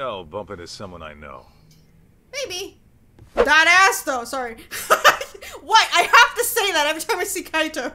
I'll bump into someone I know. Maybe. That ass though, sorry. what? I have to say that every time I see Kaito.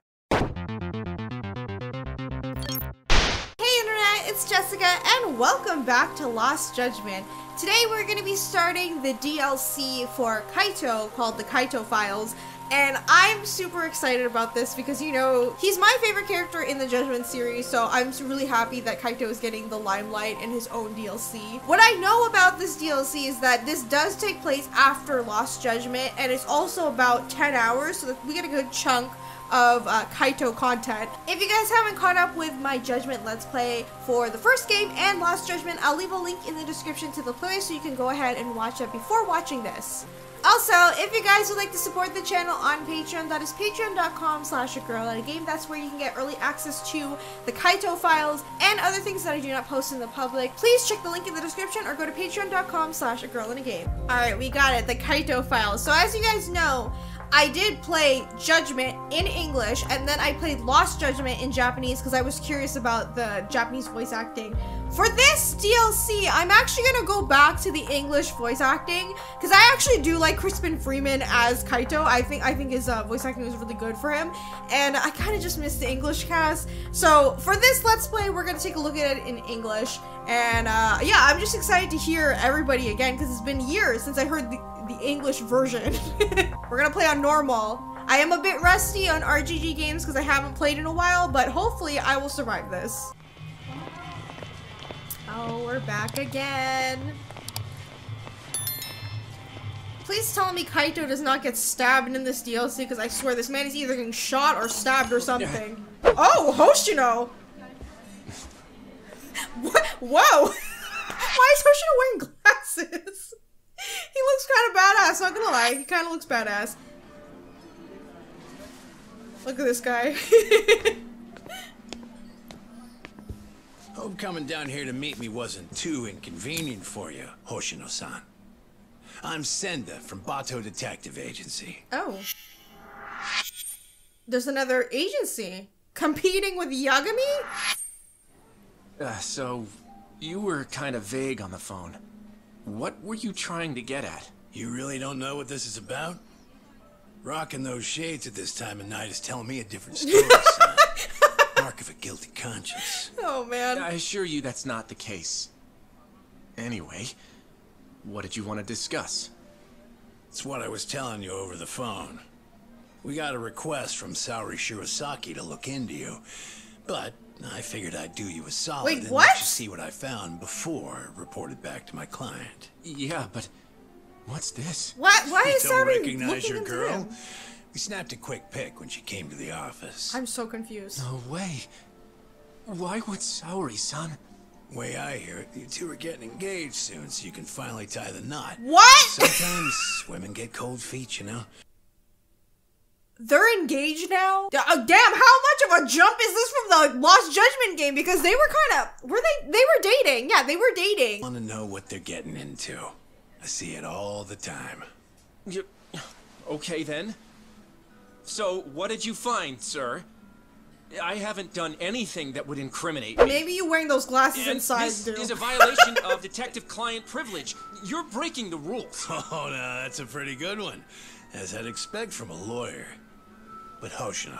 Hey Internet, it's Jessica, and welcome back to Lost Judgment. Today we're going to be starting the DLC for Kaito called the Kaito Files, and I'm super excited about this because, you know, he's my favorite character in the Judgment series, so I'm really happy that Kaito is getting the limelight in his own DLC. What I know about this DLC is that this does take place after Lost Judgment, and it's also about 10 hours, so we get a good chunk of uh, Kaito content. If you guys haven't caught up with my Judgment Let's Play for the first game and Lost Judgment, I'll leave a link in the description to the play so you can go ahead and watch it before watching this. Also, if you guys would like to support the channel on Patreon, that is patreon.com slash a girl and a game. That's where you can get early access to the Kaito files and other things that I do not post in the public. Please check the link in the description or go to patreon.com slash a girl and a game. Alright, we got it, the Kaito files. So as you guys know, I did play Judgment in English, and then I played Lost Judgment in Japanese because I was curious about the Japanese voice acting. For this DLC, I'm actually gonna go back to the English voice acting because I actually do like Crispin Freeman as Kaito. I think I think his uh, voice acting was really good for him, and I kind of just missed the English cast. So for this Let's Play, we're gonna take a look at it in English, and uh, yeah, I'm just excited to hear everybody again because it's been years since I heard the the English version. We're gonna play on normal. I am a bit rusty on RGG games because I haven't played in a while, but hopefully I will survive this. Oh, we're back again. Please tell me Kaito does not get stabbed in this DLC because I swear this man is either getting shot or stabbed or something. Oh, Hoshino! Whoa! Why is Hoshino wearing glasses? He looks kind of badass, not gonna lie. He kind of looks badass. Look at this guy. Hope coming down here to meet me wasn't too inconvenient for you, Hoshino-san. I'm Senda from Bato Detective Agency. Oh. There's another agency. Competing with Yagami? Uh, so, you were kind of vague on the phone. What were you trying to get at? You really don't know what this is about? Rocking those shades at this time of night is telling me a different story, son. Mark of a guilty conscience. Oh, man. I assure you that's not the case. Anyway, what did you want to discuss? It's what I was telling you over the phone. We got a request from Saori Shirasaki to look into you, but I figured I'd do you a solid Wait, and what? let you see what I found before I reported back to my client. Yeah, but what's this? What? Why is you don't recognize looking your into girl? him? We snapped a quick pic when she came to the office. I'm so confused. No way. Why would Saori, son? Way I hear it, you two are getting engaged soon, so you can finally tie the knot. What? Sometimes women get cold feet, you know. They're engaged now? D- oh, damn, how much of a jump is this from the Lost Judgment game? Because they were kind of, were they, they were dating. Yeah, they were dating. Want to know what they're getting into. I see it all the time. You... Okay then. So, what did you find, sir? I haven't done anything that would incriminate me. Maybe you wearing those glasses And inside this do. is a violation of detective-client privilege. You're breaking the rules. Oh, no, that's a pretty good one, as I'd expect from a lawyer. But Hoshino,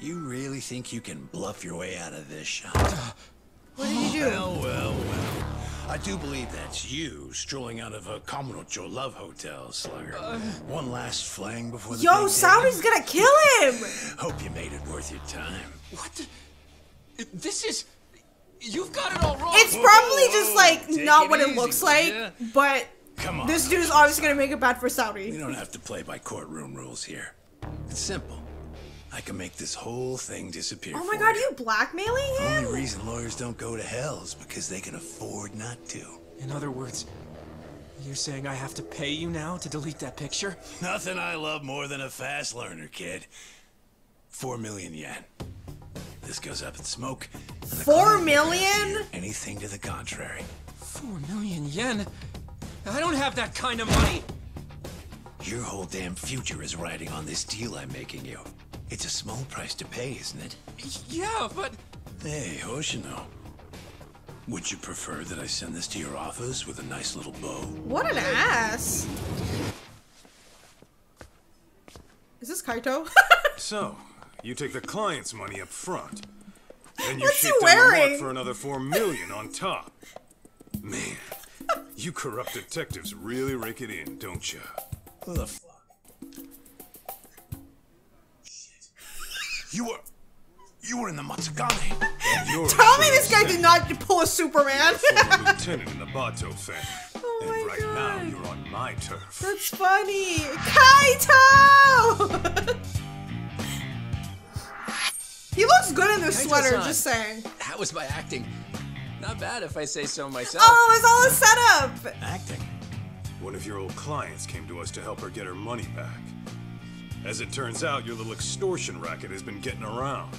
you really think you can bluff your way out of this shot? what did you do? Well, well, well. I do believe that's you strolling out of a Kamurocho Love Hotel, Slugger. Uh, One last fling before the Yo, big day. Saori's gonna kill him! Hope you made it worth your time. What the... This is... You've got it all wrong. It's probably just like not it what it looks like, ya? but Come on. this dude's obviously gonna make it bad for Saori. We don't have to play by courtroom rules here. It's simple. I can make this whole thing disappear. Oh my for god, you. you blackmailing him? Only reason lawyers don't go to hell is because they can afford not to. In other words, you're saying I have to pay you now to delete that picture? Nothing I love more than a fast learner, kid. Four million yen. This goes up in smoke. and the Four client never has to million? hear Anything to the contrary. Four million yen? I don't have that kind of money! Your whole damn future is riding on this deal I'm making you. It's a small price to pay, isn't it? Yeah, but... Hey, Hoshino. Would you prefer that I send this to your office with a nice little bow? What an ass. Is this Kaito? So, you take the client's money up front. Then you What's he down the mark for another four million on top. Man, you corrupt detectives really rake it in, don't you? Who the You were... You were in the Matsugane. Tell me this guy did not pull a Superman. former lieutenant in the Bato family. Oh and right God. now, you're on my turf. That's funny. Kaito! he looks good in this sweater, Kaito-san. just saying. That was my acting. Not bad if I say so myself. Oh, it's all a setup. Acting. One of your old clients came to us to help her get her money back. As it turns out, your little extortion racket has been getting around.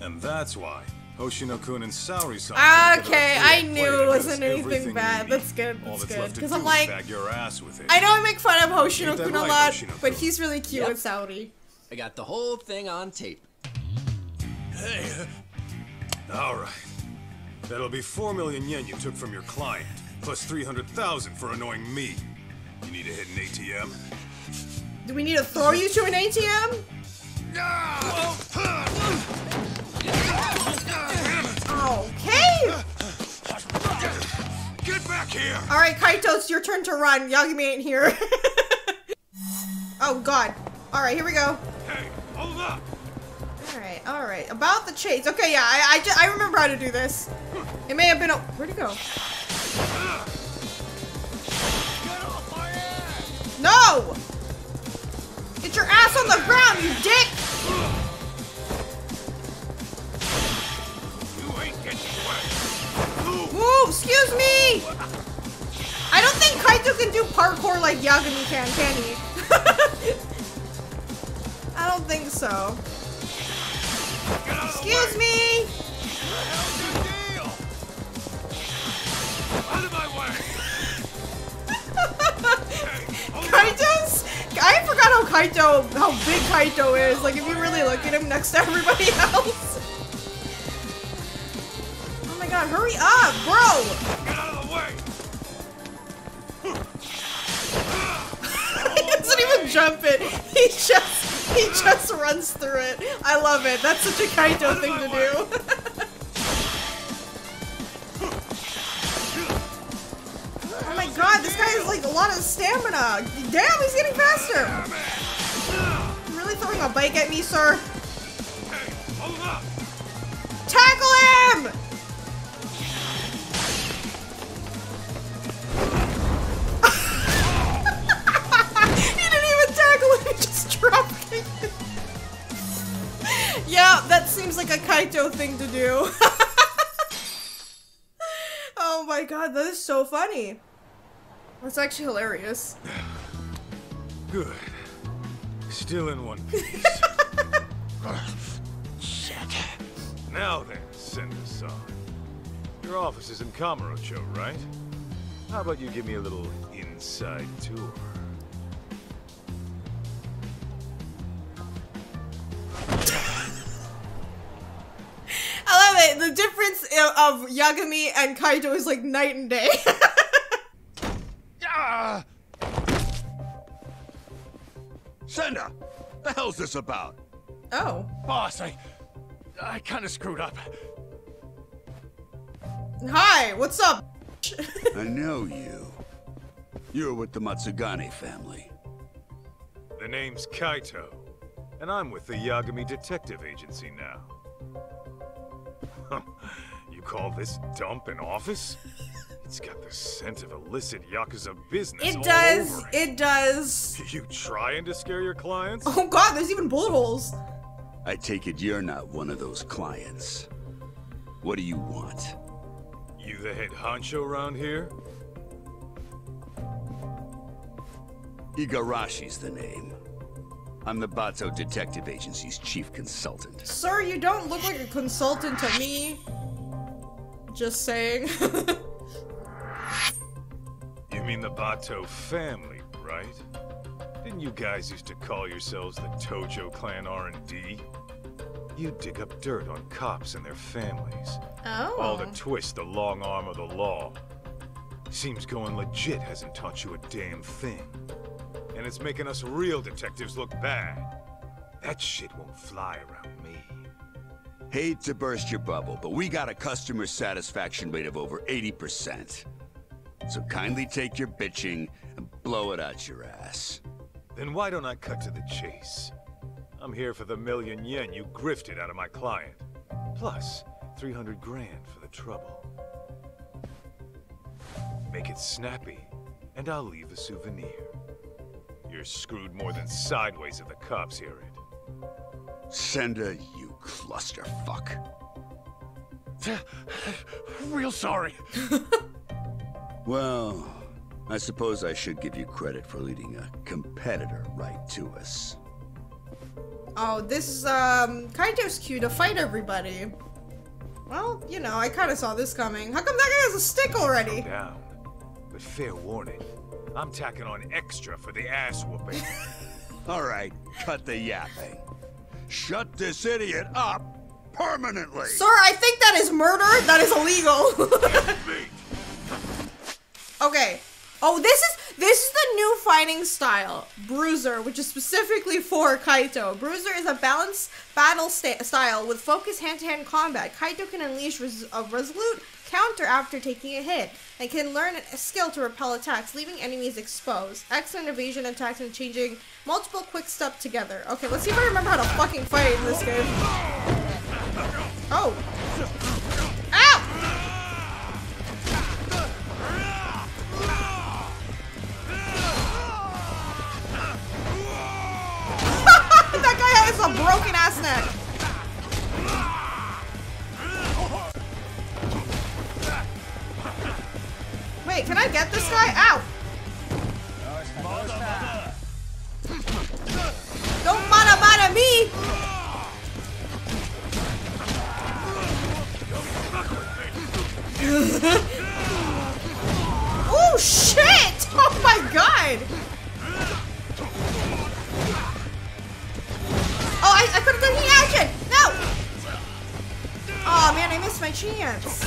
And that's why Hoshino-kun and Saori-san... Okay, I knew it wasn't anything bad. That's good, All that's that's good. left to 'Cause do I'm is like- bag your ass with it. I know I make fun of Ain't Hoshino-kun a lot, Hoshino-kun? but he's really cute Yep. with Saori. I got the whole thing on tape. Hey, uh, All right. That'll be 4 million yen you took from your client, plus 300,000 for annoying me. You need to hit an ATM? Do we need to throw you to an ATM? No! Okay. get back here! All right, Kaito, it's your turn to run. Yagami ain't here. oh God. All right, here we go. Hey, hold up! All right, all right. About the chase. Okay, yeah, I I, ju- I remember how to do this. It may have been a where'd it go? No! Get your ass on the ground, you dick! You ain't getting excuse me! I don't think Kaito can do parkour like Yagami can, can he? I don't think so. Excuse me! Out of my way! Kaito's. I forgot how Kaito, how big Kaito is. Like, if you really look at him next to everybody else. Oh my god, hurry up, bro! He doesn't even jump it. He just, he just runs through it. I love it. That's such a Kaito thing to do. Has like a lot of stamina. Damn, he's getting faster. You really throwing a bike at me, sir? Tackle him! he didn't even tackle him, he just drop kicked him. Yeah, that seems like a Kaito thing to do. oh my god, that is so funny. That's actually hilarious. Good. Still in one piece. Oh, now then, Senda-san. Your office is in Kamurocho, right? How about you give me a little inside tour? I love it. The difference of Yagami and Kaito is like night and day. Senda, the hell's this about? oh. Boss, I, I kind of screwed up. Hi, what's up? I know you. You're with the Matsugane family. The name's Kaito, and I'm with the Yagami Detective Agency now. you call this dump an office? It's got the scent of illicit Yakuza business It all does. over It does. You trying to scare your clients? Oh god, there's even bullet holes. I take it you're not one of those clients. What do you want? You the head honcho around here? Igarashi's the name. I'm the Bato Detective Agency's chief consultant. Sir, you don't look like a consultant to me. Just saying. You mean the Bato family, right? Didn't you guys used to call yourselves the Tojo Clan R&D? You dig up dirt on cops and their families. Oh. All to twist the long arm of the law. Seems going legit hasn't taught you a damn thing. And it's making us real detectives look bad. That shit won't fly around me. Hate to burst your bubble, but we got a customer satisfaction rate of over 80%. So kindly take your bitching and blow it out your ass. Then why don't I cut to the chase? I'm here for the million yen you grifted out of my client. Plus, 300 grand for the trouble. Make it snappy, and I'll leave a souvenir. You're screwed more than sideways if the cops hear it. Senda, you clusterfuck. Real sorry. Well, I suppose I should give you credit for leading a competitor right to us. Oh, this is, um, Kaito's cue to fight everybody. Well, you know, I kind of saw this coming. How come that guy has a stick already? Down. But fair warning, I'm tacking on extra for the ass whooping. All right, cut the yapping. Shut this idiot up permanently. Sir, I think that is murder. That is illegal. okay. Oh, this is this is the new fighting style, Bruiser, which is specifically for Kaito. Bruiser is a balanced battle style with focused hand-to-hand combat. Kaito can unleash res- a resolute counter after taking a hit, and can learn a skill to repel attacks, leaving enemies exposed. Excellent evasion attacks and changing multiple quick step together. Okay, let's see if I remember how to fucking fight in this game. Oh. Ow! that guy has a broken ass neck. Wait, can I get this guy? Ow! Don't mana mana me! oh shit! Oh my god! Oh, I, I could have done heat action! No! Oh man, I missed my chance.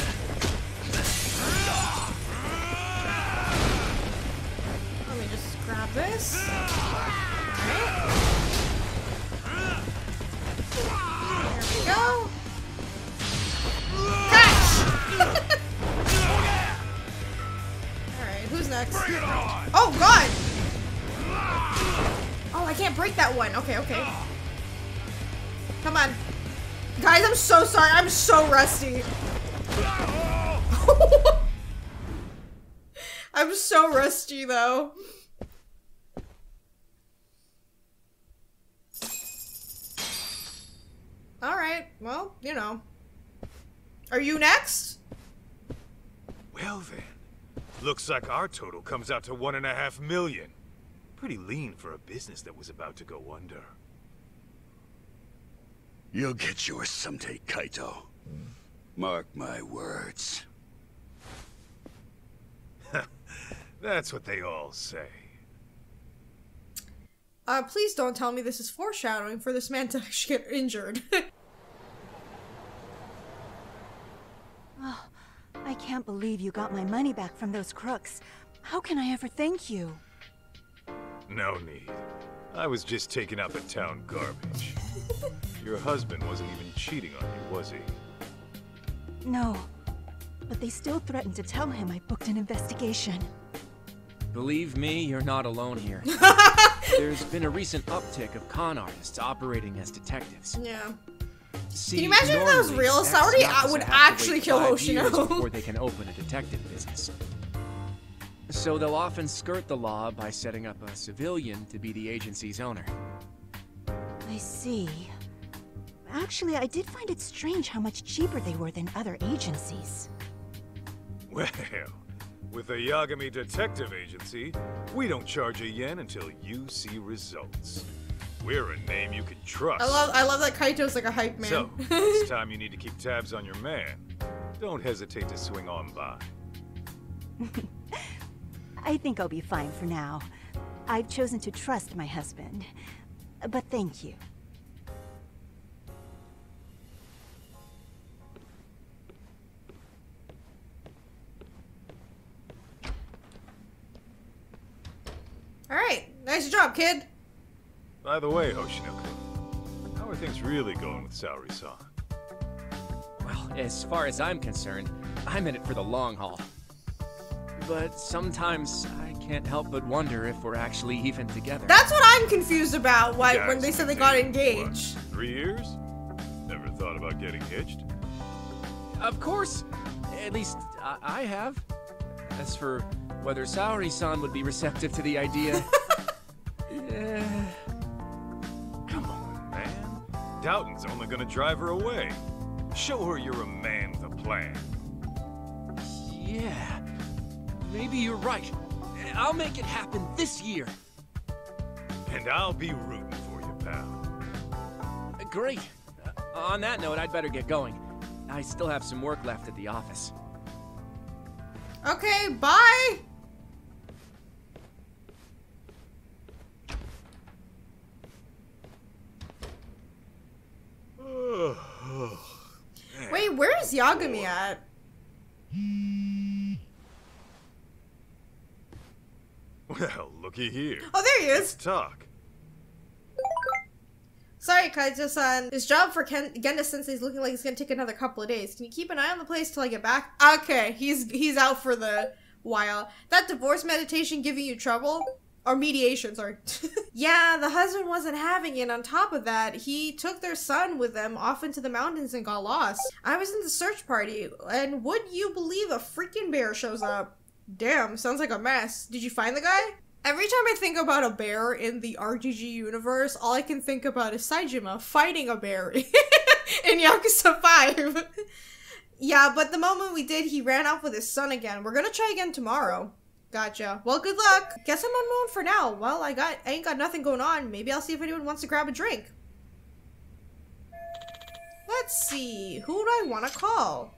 Let me just grab this. Who's next? Oh god! Oh, I can't break that one. Okay, okay. Come on. Guys, I'm so sorry. I'm so rusty. I'm so rusty, though. Alright, well, you know. Are you next? Well then, looks like our total comes out to one and a half million. Pretty lean for a business that was about to go under. You'll get yours someday, Kaito. Mark my words. That's what they all say. Uh, please don't tell me this is foreshadowing for this man to actually get injured. Oh, I can't believe you got my money back from those crooks. How can I ever thank you? No need. I was just taking out the town garbage. Your husband wasn't even cheating on you, was he? No. But they still threatened to tell him I booked an investigation. Believe me, you're not alone here. There's been a recent uptick of con artists operating as detectives. yeah. See, Can you imagine if that was real? Saori would actually kill five Hoshino. before they can open a detective business. So they'll often skirt the law by setting up a civilian to be the agency's owner. I see. Actually, I did find it strange how much cheaper they were than other agencies. Well, with the Yagami Detective Agency, we don't charge a yen until you see results. We're a name you can trust. I love I love that Kaito's like a hype man. So, it's time you need to keep tabs on your man. Don't hesitate to swing on by. I think I'll be fine for now. I've chosen to trust my husband. But thank you. All right, nice job, kid. By the way, Hoshino-kun, how are things really going with Saori-san? Well, as far as I'm concerned, I'm in it for the long haul. But sometimes I can't help but wonder if we're actually even together. That's what I'm confused about why, You when they said they got engaged. what, three years? Never thought about getting hitched? Of course! At least, I, I have. As for whether Saori-san would be receptive to the idea... eh, Doughton's only gonna drive her away. Show her you're a man with a plan. yeah, maybe you're right. I'll make it happen this year. And I'll be rooting for you, pal. Uh, Great. Uh, on that note, I'd better get going. I still have some work left at the office. Okay, bye! Wait, where is Yagami at? Well, looky here. Oh, there he Let's is. talk. Sorry, Kaito-san. His job for Ken- Genda Sensei is looking like it's gonna take another couple of days. Can you keep an eye on the place till I get back? Okay, he's he's out for the while. That divorce meditation giving you trouble? Or mediation, sorry. yeah, the husband wasn't having it. On top of that, he took their son with them off into the mountains and got lost. I was in the search party, and would you believe a freaking bear shows up? Damn, sounds like a mess. Did you find the guy? Every time I think about a bear in the RGG universe, all I can think about is Saejima fighting a bear in Yakuza 5. yeah, but the moment we did, he ran off with his son again. We're gonna try again tomorrow. Gotcha. Well, good luck. Guess I'm on unknown for now. Well, I got I ain't got nothing going on. Maybe I'll see if anyone wants to grab a drink. Let's see. Who do I want to call?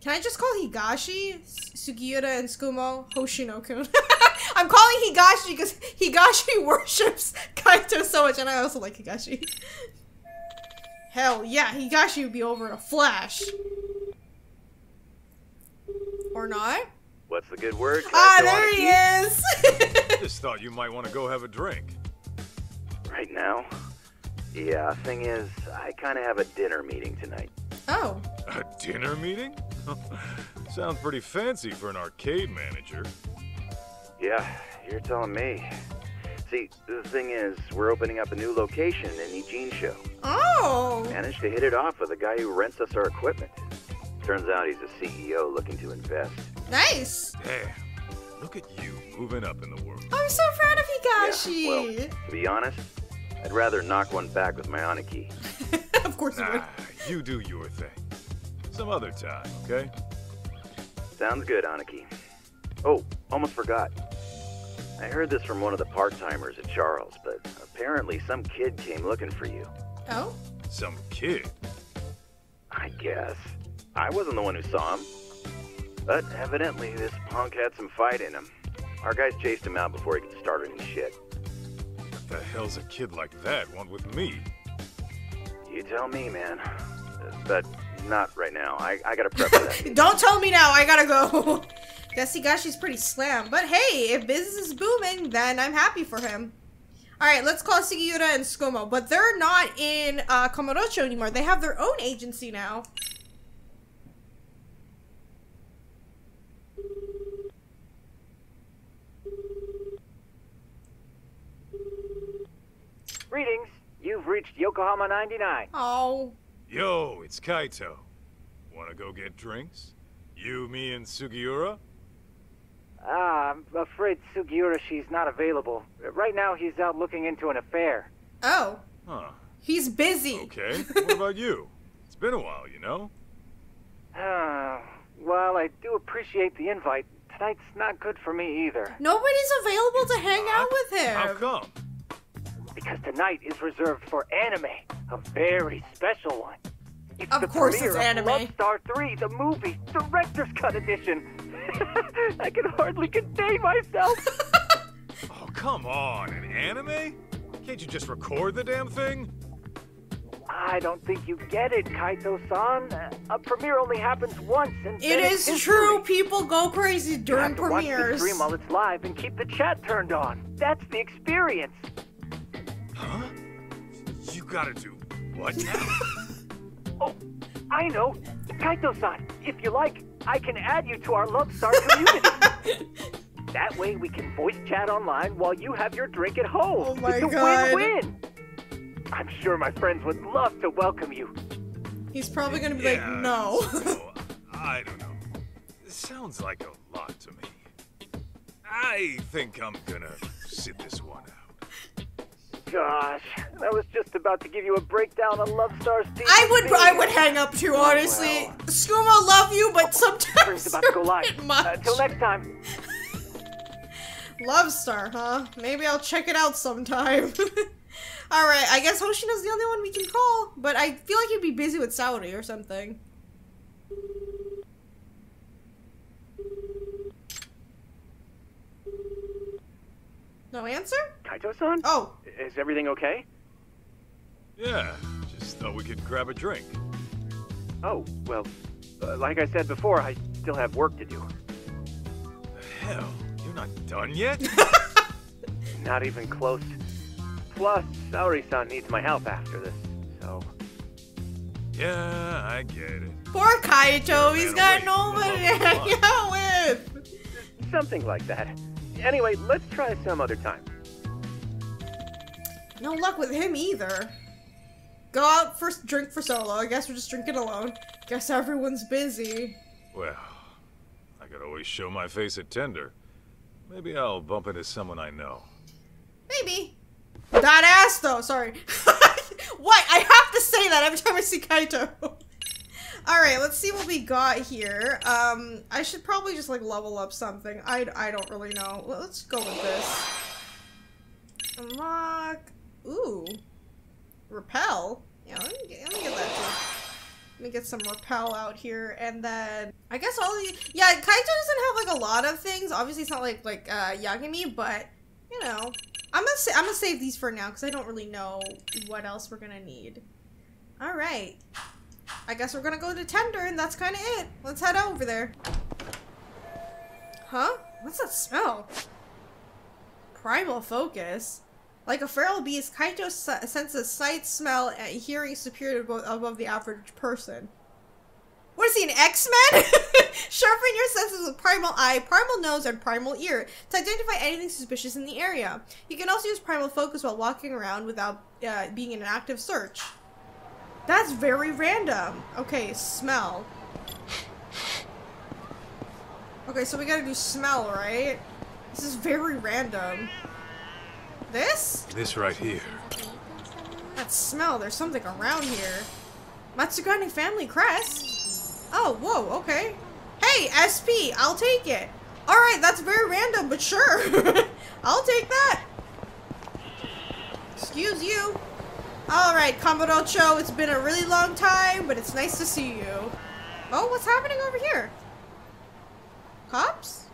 Can I just call Higashi, Sugiura, and Tsukumo Hoshino-kun? I'm calling Higashi because Higashi worships Kaito so much, and I also like Higashi. Hell yeah, Higashi would be over in a flash. Or not? What's the good word? Ah, Kaito there he Aniki? is! Just thought you might want to go have a drink. Right now? Yeah, thing is, I kind of have a dinner meeting tonight. oh. A dinner meeting? Sounds pretty fancy for an arcade manager. Yeah, you're telling me. See, the thing is, we're opening up a new location in Ijincho. Oh! Managed to hit it off with a guy who rents us our equipment. Turns out he's a CEO looking to invest. Nice! Damn. Look at you moving up in the world. I'm so proud of Yeah, well, to be honest, I'd rather knock one back with my Aniki. of course you would. Nah, you do your thing. Some other time, okay? Sounds good, Aniki. Oh, almost forgot. I heard this from one of the part-timers at Charles, but apparently some kid came looking for you. Oh? Some kid. I guess. I wasn't the one who saw him. But evidently, this punk had some fight in him. Our guys chased him out before he could start any shit. What the hell's a kid like that want with me? You tell me, man. But not right now. I, I gotta prep for that. Don't tell me now, I gotta go. Guess Higashi's pretty slammed. But hey, if business is booming, then I'm happy for him. Alright, let's call Sugiura and Tsukumo. But they're not in uh, Kamurocho anymore. They have their own agency now. Greetings. You've reached Yokohama 99. Oh. Yo, it's Kaito. Wanna go get drinks? You, me, and Sugiura? Ah, I'm afraid Sugiura she's not available. Right now he's out looking into an affair. Oh. Huh. He's busy. Okay. what about you? It's been a while, you know? Ah, well, I do appreciate the invite. Tonight's not good for me either. Nobody's available to hang out with him. How come? Because tonight is reserved for anime. A very special one. It's Of the course it's premiere anime. of Love Star 3, the movie, director's cut edition. I can hardly contain myself. Oh, come on. An anime? Can't you just record the damn thing? I don't think you get it, Kaito-san. A premiere only happens once, and It then it's true. People go crazy during You during have to watch the stream while it's live and keep the chat turned on. That's the experience. Huh? You gotta do what now? Oh, I know. Kaito-san, if you like, I can add you to our Love Star community. that way we can voice chat online while you have your drink at home. Oh my it's a God. win-win. I'm sure my friends would love to welcome you. He's probably gonna be Yeah, like, no. so, I don't know. It sounds like a lot to me. I think I'm gonna sit this one out. Gosh, I was just about to give you a breakdown on Love Star's I would I would hang up too, oh, honestly. Tsukumo, love you, but sometimes about to go live. Until next time. Love Star, huh? Maybe I'll check it out sometime. Alright, I guess Hoshino's the only one we can call, but I feel like he'd be busy with Saori or something. No answer? Kaito-san? Oh, Is everything okay? Yeah, just thought we could grab a drink. Oh, well, uh, like I said before, I still have work to do. Hell, you're not done yet? Not even close. Plus, Saori-san needs my help after this, so... yeah, I get it. poor Kaito, he's got away nobody to from the love hang out with. Something like that. Anyway, let's try some other time. No luck with him either. Go out first, drink for solo. I guess we're just drinking alone. Guess everyone's busy. Well, I could always show my face at Tender. Maybe I'll bump into someone I know. Maybe. That ass though, sorry. what? I have to say that every time I see Kaito. Alright, let's see what we got here. Um, I should probably just like level up something. I, I don't really know. Let's go with this. Unlock. Ooh. Repel. Yeah, let me get, let me get that too. Let me get some repel out here, and then I guess all the yeah. Kaito doesn't have like a lot of things. Obviously, it's not like like uh, Yagami, but you know, I'm gonna sa- I'm gonna save these for now because I don't really know what else we're gonna need. All right, I guess we're gonna go to Tender, and that's kind of it. Let's head over there. Huh? What's that smell? Primal focus. Like a feral beast, Kaito senses sight, smell, and hearing superior above, the average person. What is he, an X-Men? Sharpen your senses with Primal Eye, Primal Nose, and Primal Ear to identify anything suspicious in the area. You can also use Primal Focus while walking around without uh, being in an active search. That's very random. Okay, smell. Okay, so we gotta do smell, right? This is very random. This? This right here. That smell, there's something around here. Matsugane family crest? Oh, whoa, okay. Hey, SP, I'll take it. Alright, that's very random, but sure. I'll take that. Excuse you. Alright, Kamurocho, it's been a really long time, but it's nice to see you. Oh, what's happening over here? Cops?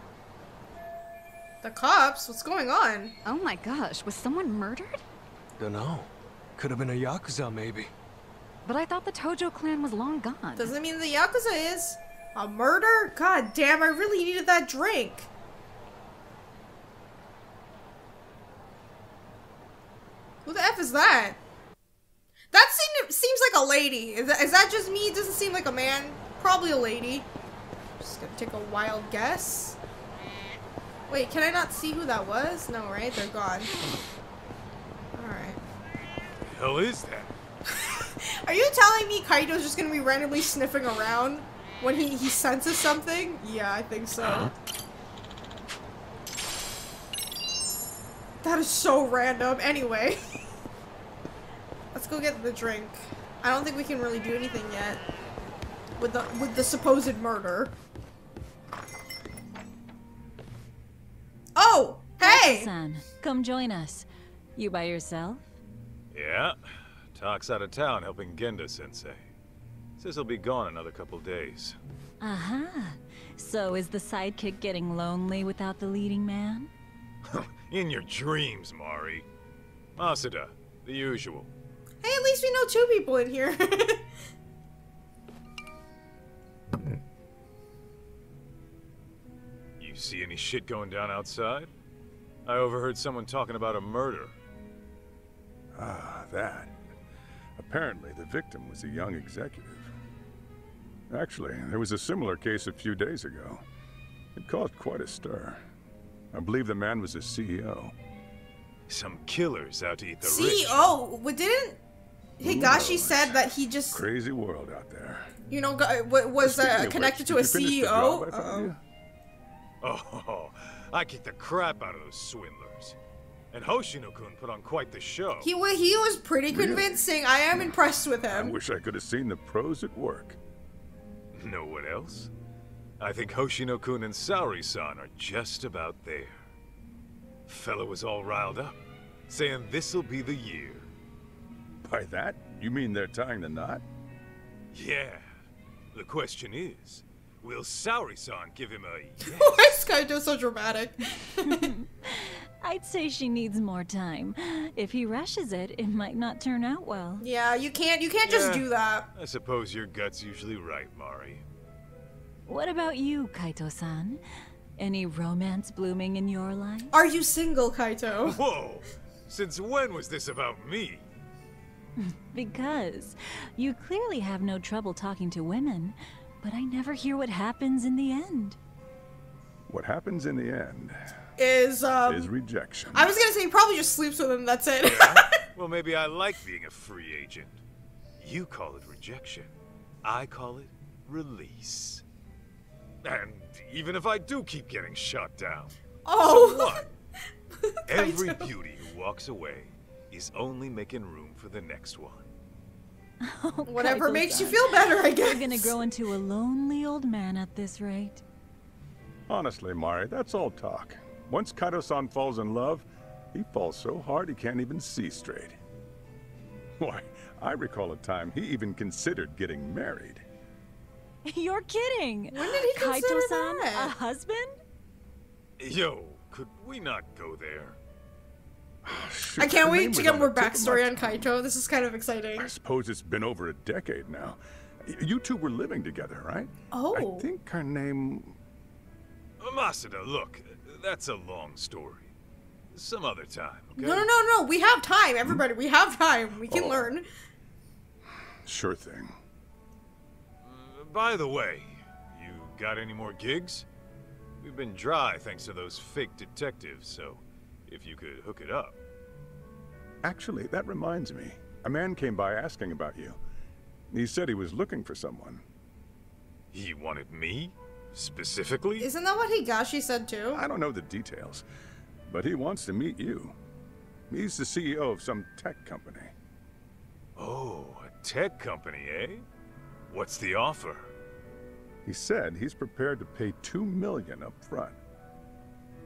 The cops? What's going on? Oh my gosh, was someone murdered? Dunno. Could have been a Yakuza, maybe. But I thought the Tojo clan was long gone. Doesn't mean the Yakuza is. A murder? God damn, I really needed that drink. Who the F is that? That seem, seems like a lady. Is that, is that just me? It doesn't seem like a man. Probably a lady. Just gonna take a wild guess. Wait, can I not see who that was? No, right? They're gone. Alright. The hell is that? Are you telling me Kaito's just gonna be randomly sniffing around when he, he senses something? Yeah, I think so. That is so random. Anyway. Let's go get the drink. I don't think we can really do anything yet. With the with the supposed murder. Oh! Hey! Son, come join us. You by yourself? Yeah. Tak's out of town helping Genda sensei. Says he'll be gone another couple days. Aha. Uh -huh. So is the sidekick getting lonely without the leading man? In your dreams, Mari. Masada, the usual. Hey, at least we know two people in here. You see any shit going down outside? I overheard someone talking about a murder. Ah, that. Apparently, the victim was a young executive. Actually, there was a similar case a few days ago. It caused quite a stir. I believe the man was a CEO. Some killers out to eat the rich. CEO? What didn't Higashi knows? said that he just, Crazy world out there. you know, was uh, connected which, to a did you finish the CEO? job I found? Oh, I kicked the crap out of those swindlers. And Hoshino-kun put on quite the show. He wa- he was pretty convincing. I am impressed with I him. wish I could have seen the pros at work. Know what else? I think Hoshino-kun and Saori-san are just about there. Fella was all riled up, saying this'll be the year. By that, you mean they're tying the knot? Yeah. The question is, will Saori-san give him a yes? Why is Kaito so dramatic? I'd say she needs more time. If he rushes it, it might not turn out well. Yeah, you can't you can't just do that. I suppose your gut's usually right, Mari. What about you, Kaito-san? Any romance blooming in your life? Are you single, Kaito? Whoa! Since when was this about me? Because you clearly have no trouble talking to women, but I never hear what happens in the end. What happens in the end Is um is rejection. I was gonna say he probably just sleeps with him, that's it. Well, maybe I like being a free agent. You call it rejection. I call it release. And even if I do keep getting shot down, Oh. so what? Every beauty who walks away is only making room for the next one. Oh, Whatever makes you feel better, I guess. You're gonna grow into a lonely old man at this rate. Honestly, Mari, that's all talk. Once Kaito-san falls in love, he falls so hard he can't even see straight. Why, I recall a time he even considered getting married. You're kidding! When did he consider Kaito-san, that? a husband? Yo, could we not go there? Shoot, I can't wait to get more the tip of my backstory on. Kaito. This is kind of exciting. I suppose it's been over a decade now. You two were living together, right? Oh. I think her name. Masada, look, that's a long story. Some other time, okay? No, no, no, no. We have time, everybody. We have time. We can Oh. learn. Sure thing. Uh, By the way, you got any more gigs? We've been dry thanks to those fake detectives, so if you could hook it up. Actually, that reminds me. A man came by asking about you. He said he was looking for someone. He wanted me? Specifically? Isn't that what Higashi said too? I don't know the details, but he wants to meet you. He's the CEO of some tech company. Oh, a tech company, eh? What's the offer? He said he's prepared to pay two million up front.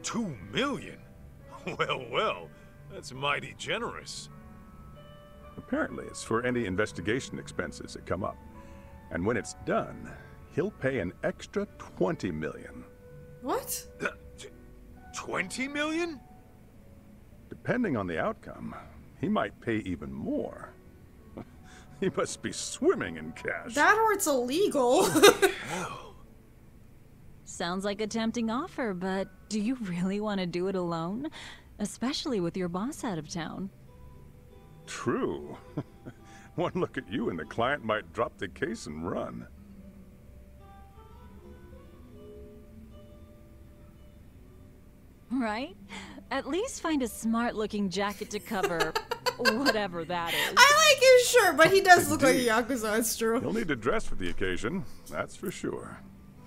Two million? Well, well, that's mighty generous. Apparently, it's for any investigation expenses that come up. And when it's done, he'll pay an extra 20 million. What? Uh, Twenty million? Depending on the outcome, he might pay even more. he must be swimming in cash. That or it's illegal. Hell. Sounds like a tempting offer, but do you really want to do it alone? Especially with your boss out of town. True. One look at you and the client might drop the case and run. Right? At least find a smart looking jacket to cover whatever that is. I like his shirt, but he does look like a Yakuza, it's true. He'll need to dress for the occasion, that's for sure.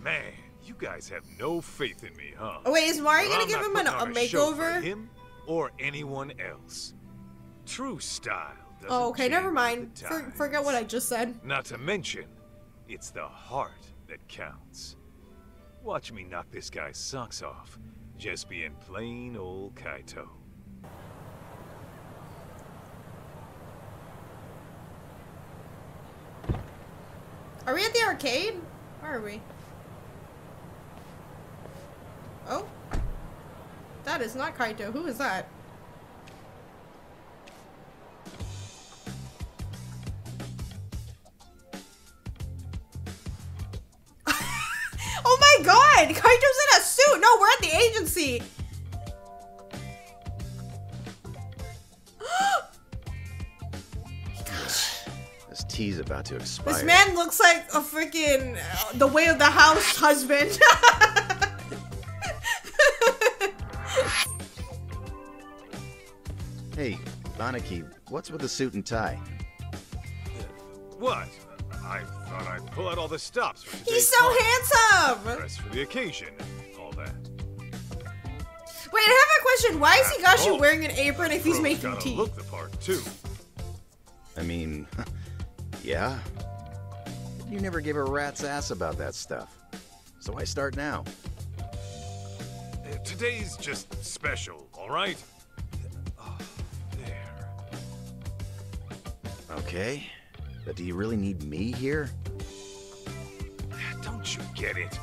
Man, you guys have no faith in me, huh? Oh, wait, is Mario Well, gonna I'm give him an, a makeover? him or anyone else. True style Oh, okay, never mind. For, forget what I just said. Not to mention, it's the heart that counts. Watch me knock this guy's socks off, just being plain old Kaito. Are we at the arcade? Where are we? that is not Kaito. Who is that? oh my god! Kaito's in a suit! No, we're at the agency! this tea's about to expire. This man looks like a freaking uh, the way of the house husband. Aniki, what's with the suit and tie? What? I thought I'd pull out all the stops for He's so party. handsome. Dress for the occasion all that. Wait, I have a question. Why is Higashi Oh. wearing an apron if he's Bro's making gotta tea? look the part too. I mean, yeah. You never give a rat's ass about that stuff. So I start now. Uh, Today's just special, all right? Okay. But do you really need me here? Don't you get it?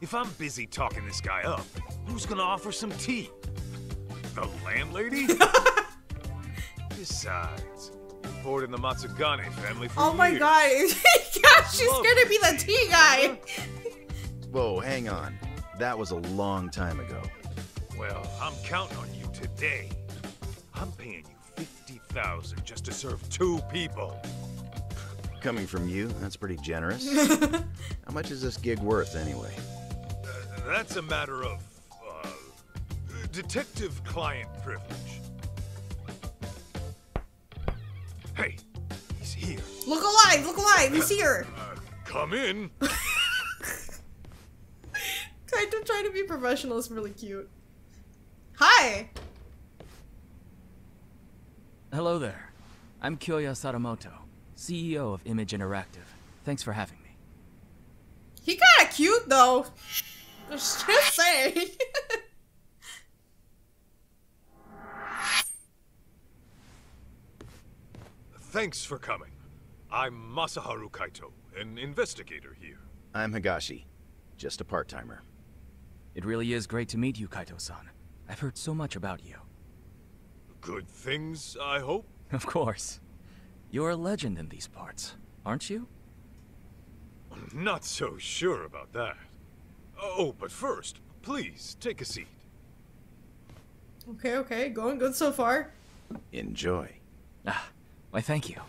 If I'm busy talking this guy up, who's gonna offer some tea? The landlady? Besides, poured in the Matsugane family for Oh my years. god, Higashi's gonna be the tea guy. Whoa, hang on. That was a long time ago. Well, I'm counting on you today. I'm paying you 50000 just to serve two people. Coming from you, that's pretty generous. How much is this gig worth, anyway? Uh, that's a matter of, uh, detective-client privilege. Hey, he's here. Look alive, look alive, he's here. Come in. Kind of trying to be professional is really cute. Hi. Hello there. I'm Kyoya Sadamoto, CEO of Image Interactive. Thanks for having me. He kinda cute though. Just just saying. Thanks for coming. I'm Masaharu Kaito, an investigator here. I'm Higashi. Just a part-timer. It really is great to meet you, Kaito-san. I've heard so much about you. Good things, I hope? Of course. You're a legend in these parts, aren't you? Not so sure about that. Oh, but first, please take a seat. okay, okay, going good so far. Enjoy. Ah, why thank you.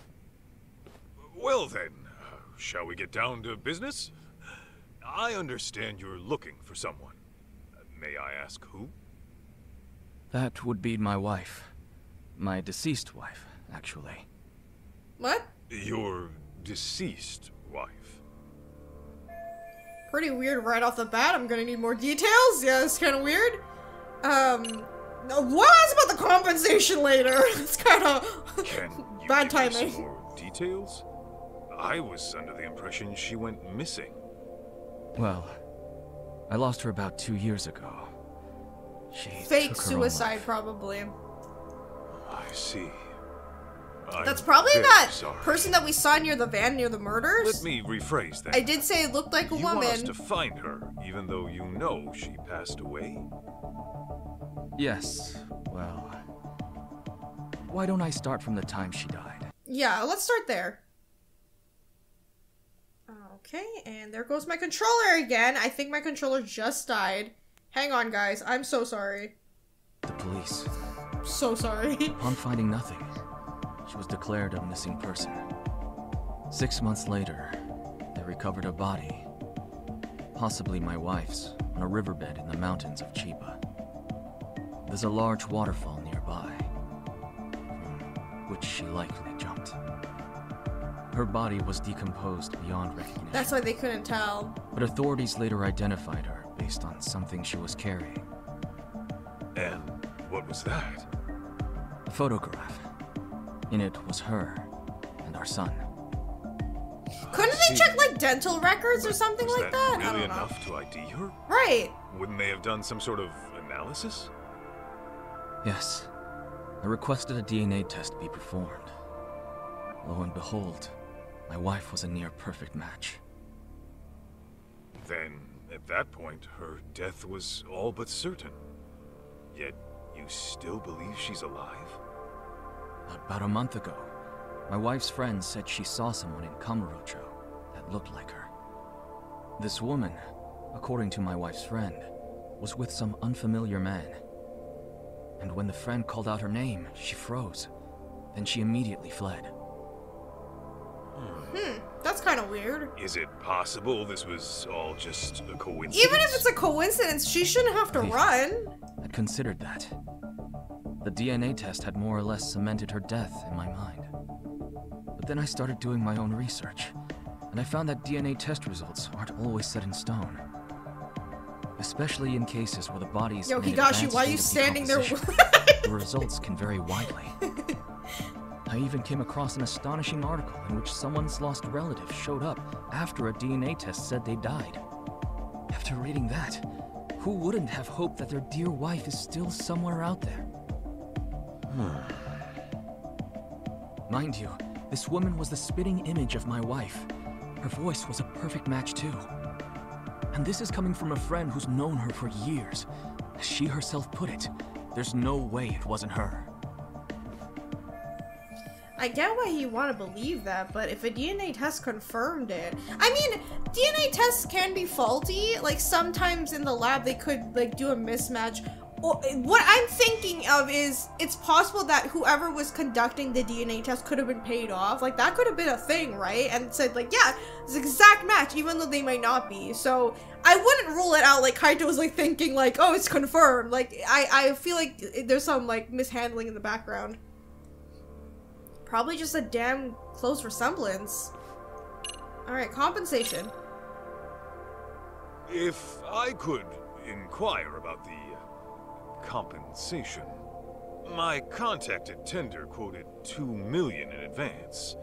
Well then, uh, shall we get down to business? I understand you're looking for someone. May I ask who? That would be my wife. My deceased wife, actually. What? Your deceased wife. Pretty weird right off the bat. I'm gonna need more details. Yeah, it's kind of weird. Um, no, we'll about the compensation later. it's kind of Can you bad give me some timing. more details? I was under the impression she went missing. Well, I lost her about two years ago. She Fake took her own life. suicide, probably. I see. I'm That's probably that sorry. person that we saw near the van near the murders. Let me rephrase that. I did say it looked like a you want us woman. to find her, even though you know she passed away? Yes, well... Why don't I start from the time she died? Yeah, let's start there. Okay, and there goes my controller again. I think my controller just died. Hang on, guys. I'm so sorry. The police. So sorry. Upon finding nothing, she was declared a missing person. Six months later, they recovered a body, possibly my wife's, on a riverbed in the mountains of Chiba. There's a large waterfall nearby, from which she likely jumped. Her body was decomposed beyond recognition, That's why they couldn't tell. but authorities later identified her based on something she was carrying. And what was that? A photograph. In it was her and our son. Couldn't they check like dental records or something Was like that? I really don't know. enough to ID her? Right. Wouldn't they have done some sort of analysis? Yes. I requested a DNA test be performed. Lo and behold, my wife was a near perfect match. Then, at that point, her death was all but certain. Yet, you still believe she's alive? About a month ago, my wife's friend said she saw someone in Kamurocho that looked like her. This woman, according to my wife's friend, was with some unfamiliar man. And when the friend called out her name, she froze. Then she immediately fled. Hmm, that's kind of weird. Is it possible this was all just a coincidence? Even if it's a coincidence, she shouldn't have to Leave. run. I considered that. The DNA test had more or less cemented her death in my mind. But then I started doing my own research, and I found that DNA test results aren't always set in stone. Especially in cases where the body's Yo, Higashi, why are you standing there? the results can vary widely. I even came across an astonishing article in which someone's lost relative showed up after a DNA test said they died. After reading that, who wouldn't have hoped that their dear wife is still somewhere out there? Mind you, this woman was the spitting image of my wife. Her voice was a perfect match too. And this is coming from a friend who's known her for years. As she herself put it, there's no way it wasn't her. I get why you want to believe that, but if a DNA test confirmed it, I mean, DNA tests can be faulty. Like sometimes in the lab they could like do a mismatch. What I'm thinking of is it's possible that whoever was conducting the DNA test could have been paid off. Like that could have been a thing, right? And said like, yeah, it's exact match, even though they might not be. So I wouldn't rule it out. Like Kaito was like thinking like, oh, it's confirmed. Like I I feel like there's some like mishandling in the background. Probably just a damn close resemblance. Alright, compensation. If I could inquire about the compensation. My contacted tender quoted 2 million in advance,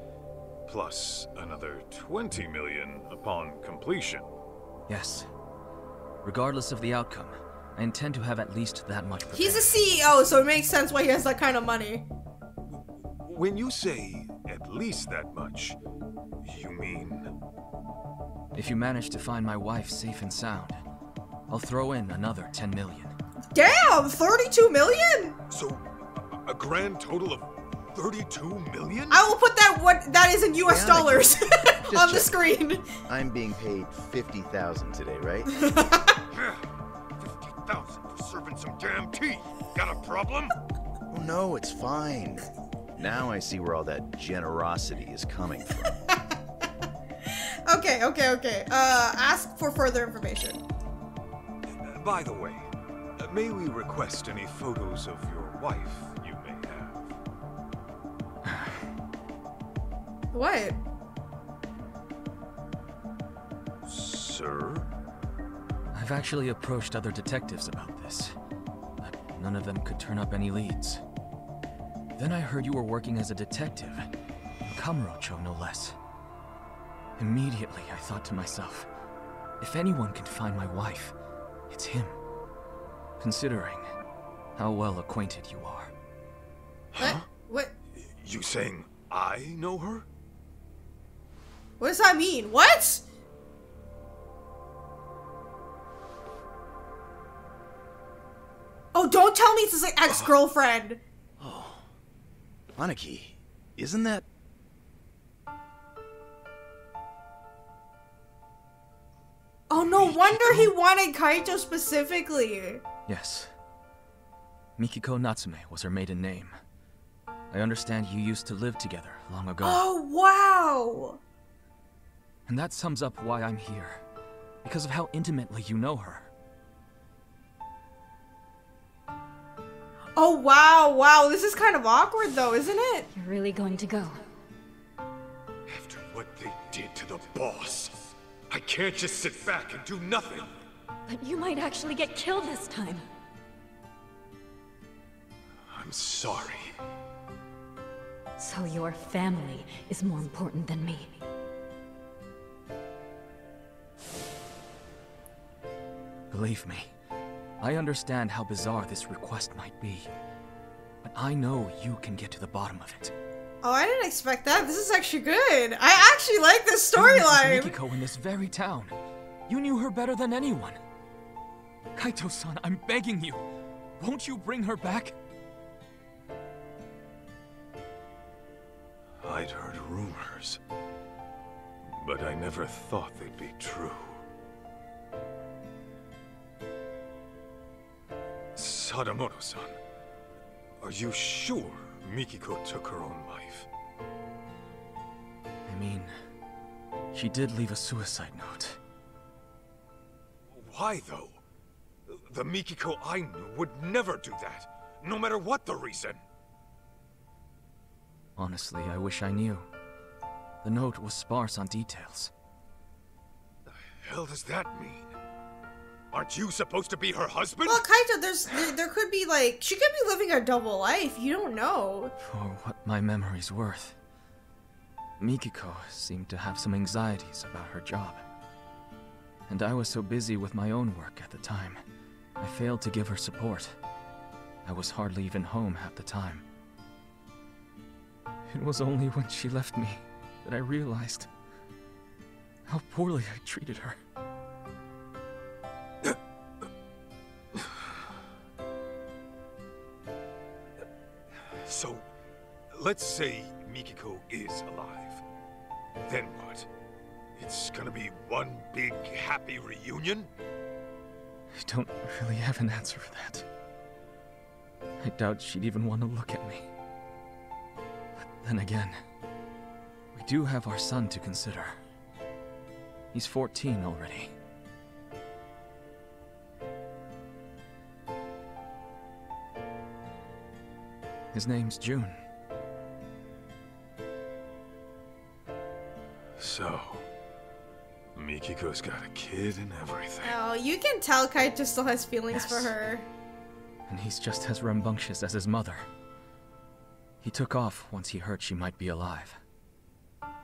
plus another 20 million upon completion. Yes. Regardless of the outcome, I intend to have at least that much prepared. He's a CEO, so it makes sense why he has that kind of money. When you say at least that much, you mean If you manage to find my wife safe and sound, I'll throw in another 10 million. Damn, 32 million? So, a grand total of 32 million? I will put that what that is in US Yeah, dollars Just on the screen. I'm being paid 50,000 today, right? yeah, 50,000 for serving some damn tea. Got a problem? oh no, it's fine. Now I see where all that generosity is coming from. Okay, okay, okay. Uh ask for further information. By the way, may we request any photos of your wife you may have? What? Sir? I've actually approached other detectives about this, but none of them could turn up any leads. Then I heard you were working as a detective, in Kamurocho no less. Immediately I thought to myself, if anyone can find my wife, it's him. Considering how well acquainted you are. What? What You saying I know her? what does that mean? What? Oh, don't tell me it's his like, ex-girlfriend. Oh, Aniki, isn't that... Oh, no wonder he wanted Kaito specifically. Yes. Mikiko Natsume was her maiden name. I understand you used to live together long ago. Oh, wow. And that sums up why I'm here. Because of how intimately you know her. Oh, wow, wow. This is kind of awkward, though, isn't it? You're really going to go? After what they did to the boss, I can't just sit back and do nothing. But you might actually get killed this time. I'm sorry. So your family is more important than me. Believe me, I understand how bizarre this request might be. But I know you can get to the bottom of it. Oh, I didn't expect that. This is actually good. I actually like this You met storyline. Mikiko in this very town. You knew her better than anyone. Kaito-san, I'm begging you. Won't you bring her back? I'd heard rumors, but I never thought they'd be true. Sadamoto-san, are you sure Mikiko took her own life? I mean, she did leave a suicide note. Why, though? The Mikiko I knew would never do that, no matter what the reason. Honestly, I wish I knew. The note was sparse on details. The hell does that mean? Aren't you supposed to be her husband? Well, Kaito, there's there, there could be like she could be living a double life. You don't know. For what my memory's worth, Mikiko seemed to have some anxieties about her job. And I was so busy with my own work at the time, I failed to give her support. I was hardly even home half the time. It was only when she left me that I realized how poorly I treated her. Let's say Mikiko is alive. Then what? It's gonna be one big happy reunion? I don't really have an answer for that. I doubt she'd even want to look at me. But then again, we do have our son to consider. He's 14 already. His name's Jun. So, Mikiko's got a kid and everything. Oh, you can tell Kaito still has feelings for her. And he's just as rambunctious as his mother. He took off once he heard she might be alive.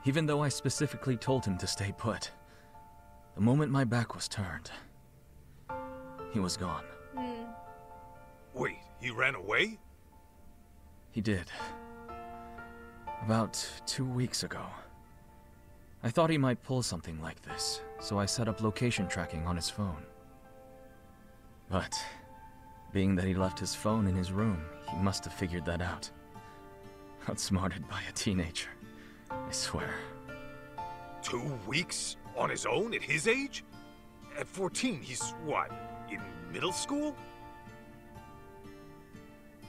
Even though I specifically told him to stay put. The moment my back was turned, he was gone. Hmm. Wait, he ran away? He did. About two weeks ago. I thought he might pull something like this, so I set up location tracking on his phone. But, being that he left his phone in his room, he must have figured that out. Outsmarted by a teenager, I swear. Two weeks on his own at his age? At 14, he's what, in middle school?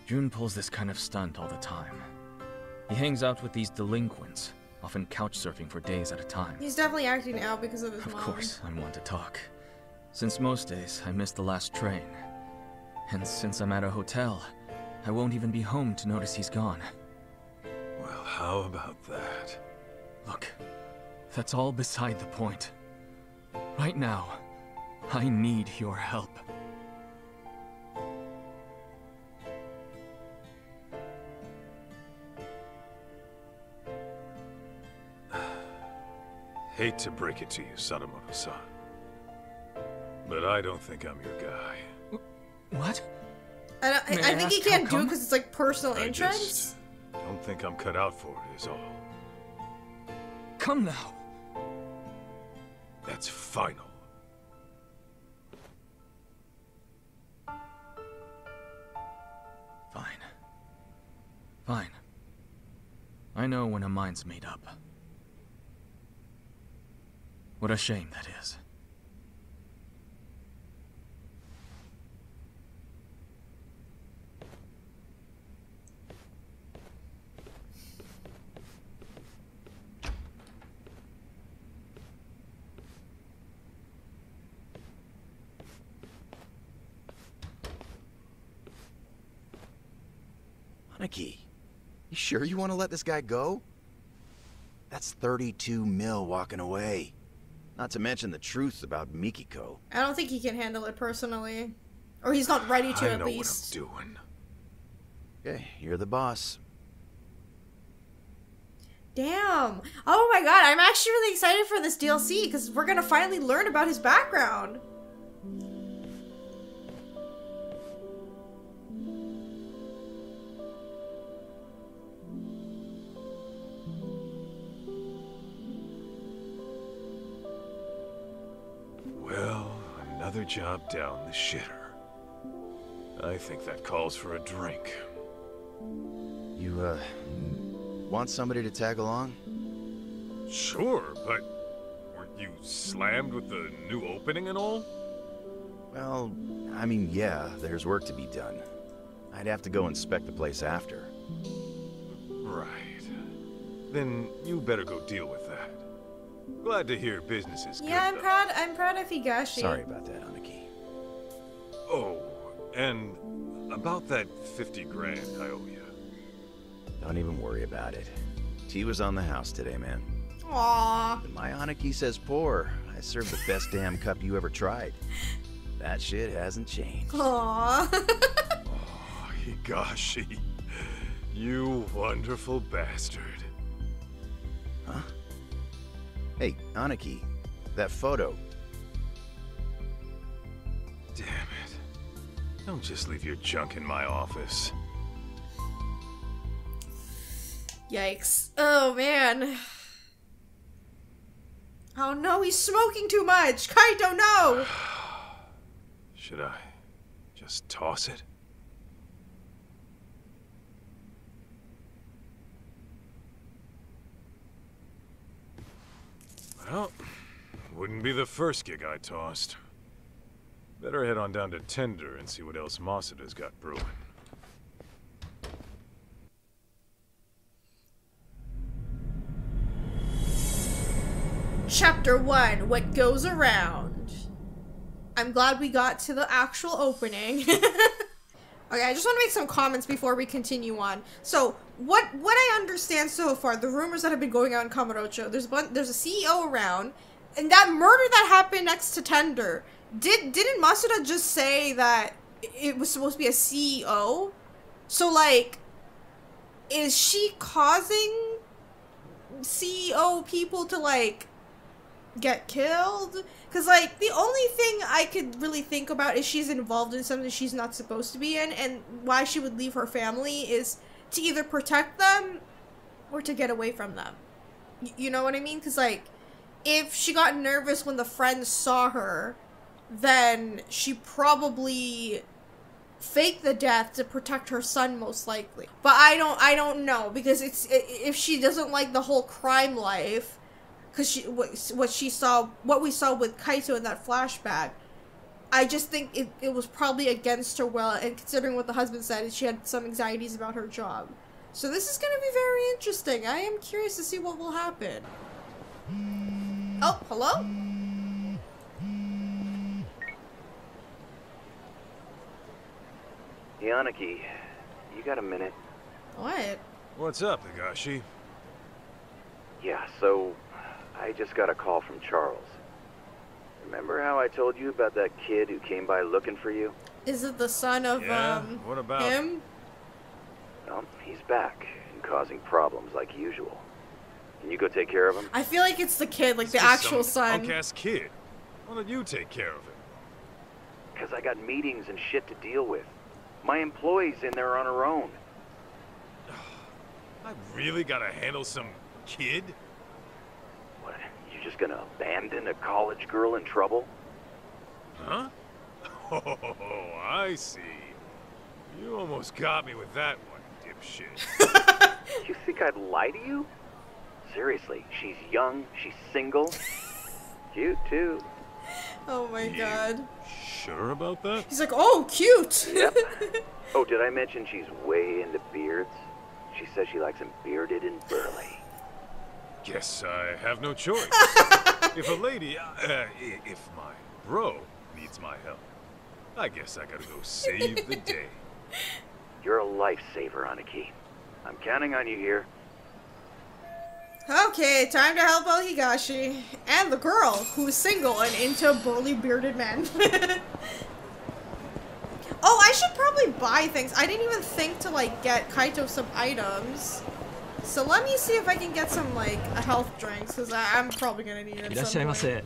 Jun pulls this kind of stunt all the time. He hangs out with these delinquents, often couch surfing for days at a time. He's definitely acting out because of his Of mom. course, I'm one to talk. Since most days, I miss the last train. And since I'm at a hotel, I won't even be home to notice he's gone. Well, how about that? Look, that's all beside the point. Right now, I need your help. Hate to break it to you, Sadamoto-san. But I don't think I'm your guy. What? I, don't, I, I I think he can't do it because it's like personal I interest. just don't think I'm cut out for it, is all. Come now. That's final. Fine. Fine. I know when a mind's made up. What a shame that is. Aniki, you sure you want to let this guy go? That's 32 mil walking away. Not to mention the truth about Mikiko. I don't think he can handle it personally. Or he's not ready to I at know what I'm doing. Okay, you're the boss. Damn. Oh my god, I'm actually really excited for this DLC because we're gonna finally learn about his background. Another job down the shitter. I think that calls for a drink. You, uh, want somebody to tag along? Sure, but weren't you slammed with the new opening and all? Well, I mean, yeah, there's work to be done. I'd have to go inspect the place after. Right. Then you better go deal with that. Glad to hear business is good. Yeah, I'm though. proud. I'm proud of Higashi. Sorry about that, Aniki. Oh, and about that 50 grand I owe you. Don't even worry about it. Tea was on the house today, man. Aww. And my Aniki says pour. I served the best damn cup you ever tried. That shit hasn't changed. Aww. Higashi, oh, you wonderful bastard. Huh? Hey, Aniki, that photo. Damn it. Don't just leave your junk in my office. Yikes. Oh man. Oh no, he's smoking too much. Kaito, no. Should I just toss it? Well, wouldn't be the first gig I tossed. Better head on down to Tender and see what else Mossad has got brewing. Chapter 1 What Goes Around. I'm glad we got to the actual opening. okay, I just want to make some comments before we continue on. So, what what I understand so far, the rumors that have been going out in Kamurocho, there's one, there's a CEO around, and that murder that happened next to Tender, did didn't Masuda just say that it was supposed to be a CEO? So like, is she causing CEO people to like get killed? Because, like, the only thing I could really think about is she's involved in something she's not supposed to be in, and why she would leave her family is to either protect them or to get away from them. You know what I mean? Because, like, if she got nervous when the friends saw her, then she probably faked the death to protect her son most likely but i don't i don't know because it's if she doesn't like the whole crime life because she what, what she saw what we saw with kaito in that flashback i just think it, it was probably against her will and considering what the husband said she had some anxieties about her job so this is going to be very interesting i am curious to see what will happen oh hello Aniki, you got a minute? what What's up, Higashi? Yeah, so I just got a call from Charles. Remember how I told you about that kid who came by looking for you? is it the son of Yeah? um What about him Well, he's back and causing problems like usual. Can you go take care of him? i feel like it's the kid like the Just actual some son Punk-ass kid. Why don't you take care of him? Because I got meetings and shit to deal with. My employee's in there on her own. I really gotta handle some kid? What, you just gonna abandon a college girl in trouble? Huh? Oh, I see. You almost got me with that one, dipshit. You think I'd lie to you? Seriously, she's young, she's single. Cute, too. oh my god sure about that? he's like oh cute Yep. Oh, did I mention she's way into beards? She says she likes them bearded and burly. Guess I have no choice. if a lady, uh, if my bro needs my help, I guess I gotta go save the day. You're a lifesaver, Aniki. I'm counting on you here. Okay, time to help out Higashi and the girl who's single and into burly bearded men. oh, I should probably buy things. I didn't even think to like get Kaito some items. So let me see if I can get some like health drinks because I'm probably gonna need it. いらっしゃいませ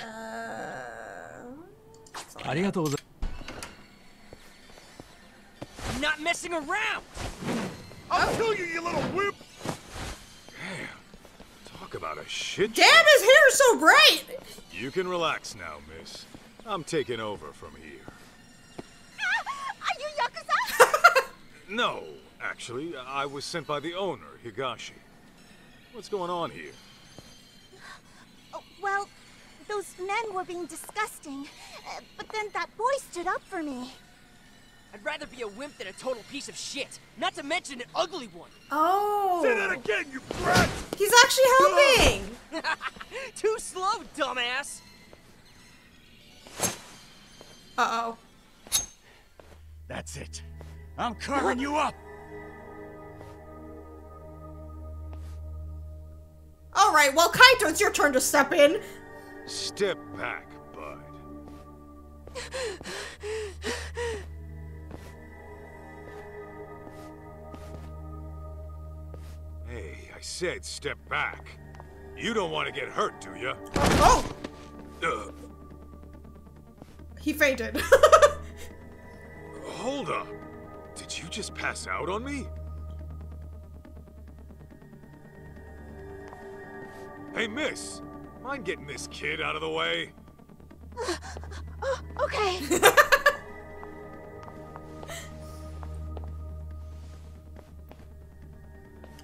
Uh, ありがとうござい I'm not messing around! I'll kill you, you little whip! Damn. Talk about a shit. Damn, his hair's so bright! You can relax now, miss. I'm taking over from here. Are you Yakuza? No, actually, I was sent by the owner, Higashi. What's going on here? Oh, well, those men were being disgusting, uh, but then that boy stood up for me. I'd rather be a wimp than a total piece of shit. Not to mention an ugly one. Oh. Say that again, you brat! He's actually helping! Too slow, dumbass! Uh-oh. That's it. I'm carving you up! Alright, well, Kaito, it's your turn to step in. Step back, bud. said step back. You don't want to get hurt, do you? Oh! Uh, He fainted. hold up. Did you just pass out on me? Hey, miss. Mind getting this kid out of the way? Okay.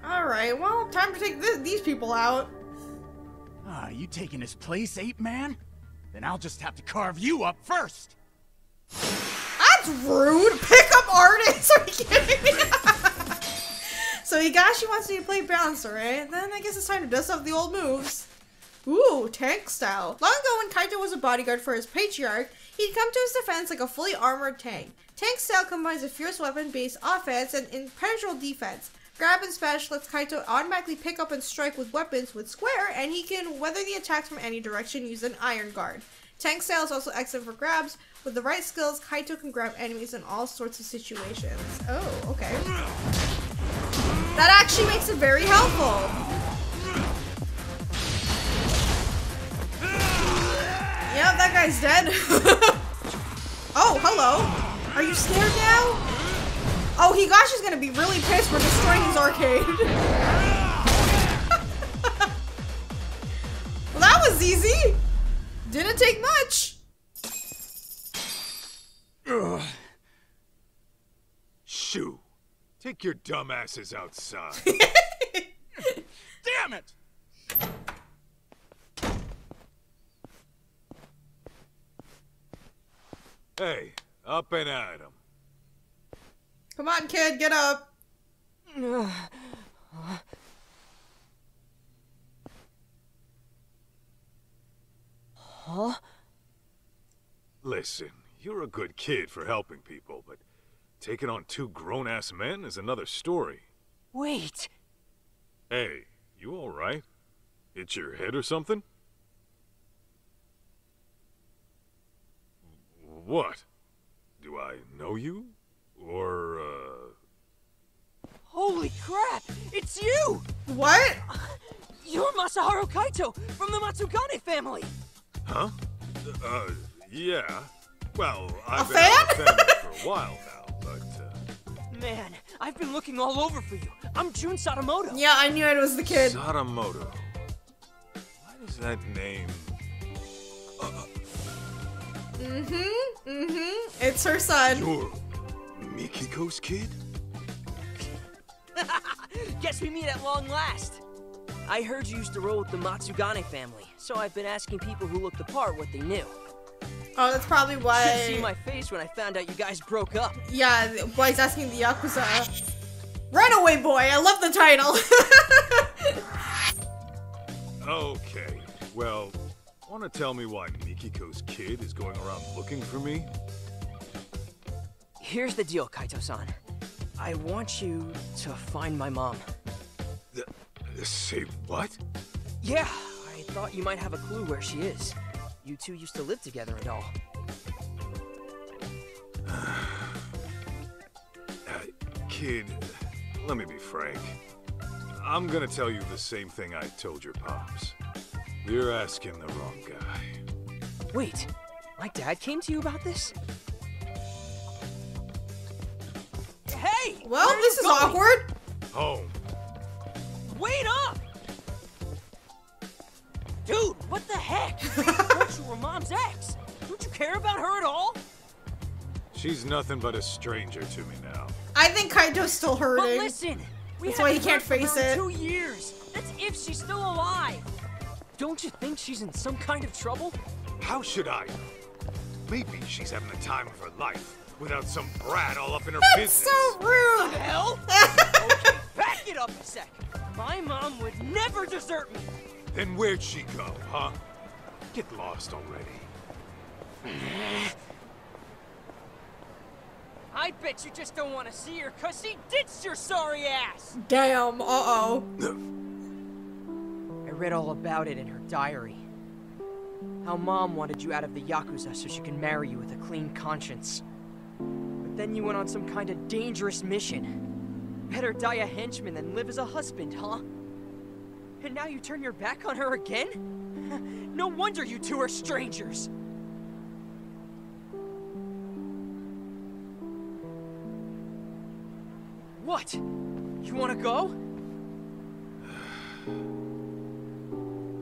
Alright, well, time to take th these people out. Ah, you taking his place, ape man? Then I'll just have to carve you up first. That's rude! Pickup artist! Are you kidding me? so Higashi wants you to play bouncer, right? Then I guess it's time to dust off the old moves. Ooh, tank style. Long ago when Kaito was a bodyguard for his patriarch, he'd come to his defense like a fully armored tank. Tank style combines a fierce weapon-based offense and impenetrable defense. Grab and smash lets Kaito automatically pick up and strike with weapons with square, and he can weather the attacks from any direction using an Iron Guard. Tank style is also excellent for grabs. With the right skills, Kaito can grab enemies in all sorts of situations. Oh, okay. That actually makes it very helpful. Yeah, that guy's dead. oh, hello. Are you scared now? Oh, Higashi's gonna be really pissed we're destroying his arcade. well, that was easy. Didn't take much. Ugh. Shoo. Take your dumb asses outside. Damn it! hey, up and at 'em. Come on, kid, get up. Huh? Listen, you're a good kid for helping people, but taking on two grown-ass men is another story. Wait. Hey, you alright? Hit your head or something? What? Do I know you? Or, uh... Holy crap! It's you! What? You're Masaharu Kaito from the Matsugane family! Huh? Uh, yeah. Well, I've A been out of fan? family for a while now, but, uh... Man, I've been looking all over for you. I'm Jun Sadamoto. Yeah, I knew it was the kid. Sadamoto. Why does that name... Mm-hmm, mm-hmm. It's her son. You're Mikiko's kid? Guess we meet at long last. I heard you used to roll with the Matsugane family, so I've been asking people who looked the part what they knew. Oh, that's probably why. Should've seen my face when I found out you guys broke up. Yeah, why he's asking the Yakuza. Runaway Boy, I love the title. Okay, well, want to tell me why Mikiko's kid is going around looking for me? Here's the deal, Kaito-san. I want you to find my mom. Th say what? Yeah, I thought you might have a clue where she is. You two used to live together and all. Uh, kid, let me be frank. I'm gonna tell you the same thing I told your pops. You're asking the wrong guy. Wait, my dad came to you about this? Hey! well, this is going? awkward. Home. Wait up! Dude, what the heck? I thought you were mom's ex. Don't you care about her at all? She's nothing but a stranger to me now. I think Kaito's still hurting. But listen, we That's why he haven't can't face her in it. Two years. That's if she's still alive. Don't you think she's in some kind of trouble? How should I? Maybe she's having the time of her life without some brat all up in her That's business. so rude. Hell? okay, back it up a sec. My mom would never desert me. Then where'd she go, huh? Get lost already. I bet you just don't want to see her because she ditched your sorry ass. Damn. Uh oh. I read all about it in her diary. How mom wanted you out of the Yakuza so she can marry you with a clean conscience. But then you went on some kind of dangerous mission. Better die a henchman than live as a husband, huh? And now you turn your back on her again? no wonder you two are strangers. What? You wanna go?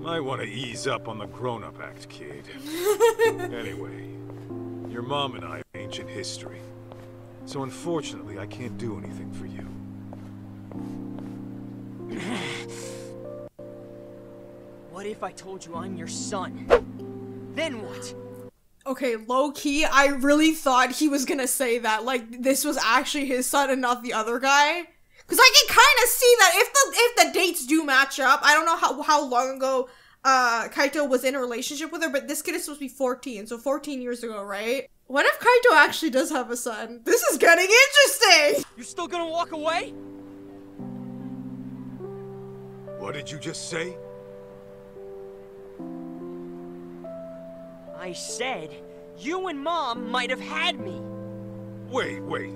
Might want to ease up on the grown-up act, kid. anyway, your mom and I have ancient history. So unfortunately, I can't do anything for you. What if I told you I'm your son? Then what? Okay, low key, I really thought he was gonna say that, like this was actually his son and not the other guy. Cause I can kind of see that if the if the dates do match up. I don't know how how long ago uh Kaito was in a relationship with her, but this kid is supposed to be 14, so 14 years ago, right? What if Kaito actually does have a son? This is getting interesting. You're still gonna walk away? What did you just say? I said, you and mom might have had me. Wait, wait.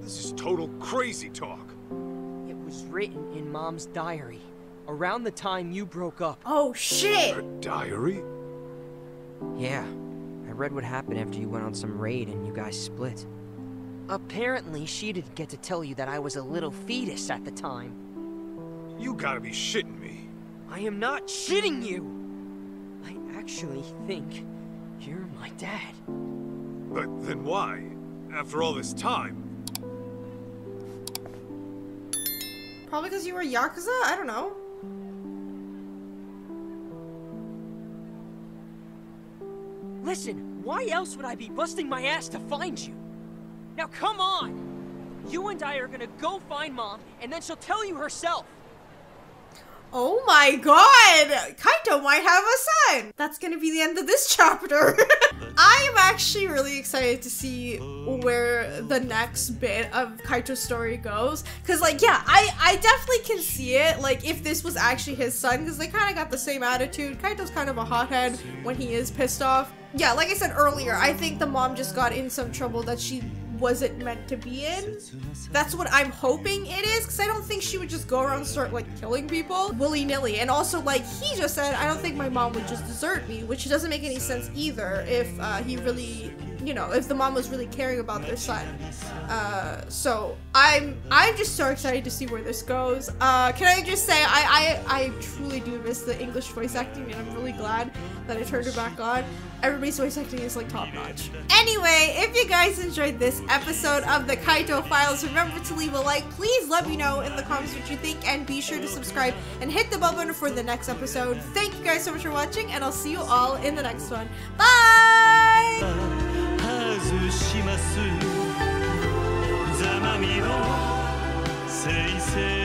This is total crazy talk. It was written in mom's diary around the time you broke up. Oh shit. Her diary? Yeah, I read what happened after you went on some raid and you guys split. Apparently, she didn't get to tell you that I was a little fetus at the time. You gotta be shitting me. I am not shitting you! I actually think you're my dad. But then why? After all this time? Probably because you were Yakuza? I don't know. Listen, why else would I be busting my ass to find you? Now come on! You and I are gonna go find mom, and then she'll tell you herself. Oh my god! Kaito might have a son! That's gonna be the end of this chapter. I am actually really excited to see where the next bit of Kaito's story goes. Cause like, yeah, I, I definitely can see it, like if this was actually his son, cause they kinda got the same attitude. Kaito's kind of a hothead when he is pissed off. Yeah, like I said earlier, I think the mom just got in some trouble that she wasn't meant to be in. That's what I'm hoping it is, because I don't think she would just go around start like killing people willy-nilly. And also, like he just said, I don't think my mom would just desert me, which doesn't make any sense either if uh, he really, you know, if the mom was really caring about their son. Uh, so I'm I'm just so excited to see where this goes. Uh, can I just say I, I I truly do miss the English voice acting, and I'm really glad that I turned it back on. Everybody's voice acting is like top notch. Anyway, if you guys enjoyed this episode of the Kaito Files, remember to leave a like. Please let me know in the comments what you think, and be sure to subscribe and hit the bell button for the next episode. Thank you guys so much for watching, and I'll see you all in the next one. Bye! ずします。ざまみのせいせい。